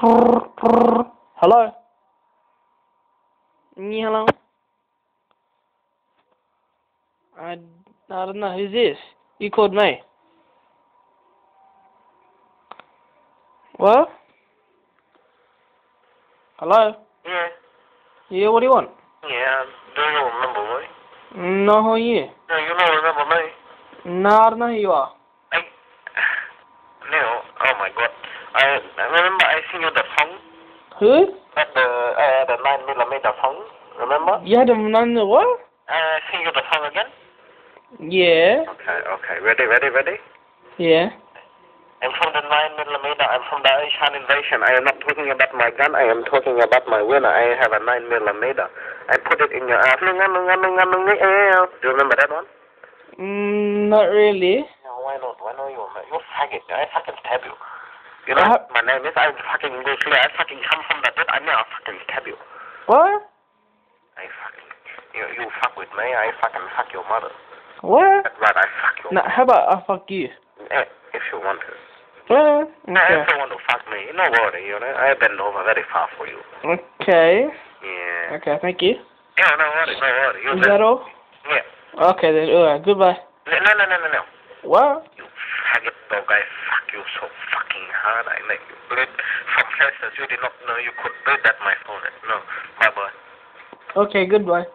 Hello? Yeah, hello? I, I don't know, who's this? You called me? What? Hello? Yeah, Yeah, what do you want? yeah. Do you remember me? No, who are you? No, you don't remember me. No, I don't know who you are. I. Neil, oh my god. I, I remember I sing you the phone Who? at the uh, the nine millimeter phone. Remember? You had a none the what? I sing you the phone again. Yeah. Okay, okay. Ready, ready, ready. Yeah. I'm from the nine millimeter. I'm from the Asian invasion. I am not talking about my gun. I am talking about my winner. I have a nine millimeter. I put it in your ass. Do you remember that one? Mm, not really. No, why not? Why not you? You faggot. I fucking stab you. You know Uh, my name is I fucking go clear. I fucking come from the dead. I know I fucking stab you. What? I fucking you you fuck with me. I fucking fuck your mother. What? That's right. I fuck your. No, how about I fuck you? Eh, if you want to. Well, No, okay. if you want to fuck me, no worry. You know I bend over very far for you. Okay. Yeah. Okay, thank you. Yeah, no worry, no worry. You Is that all? Yeah. Okay then, alright, goodbye. No, no, no, no, no, no. What? Faggot dog, fuck you so fucking hard. I make you bleed from places you did not know you could bleed at my phone. No, bye bye. Okay, goodbye.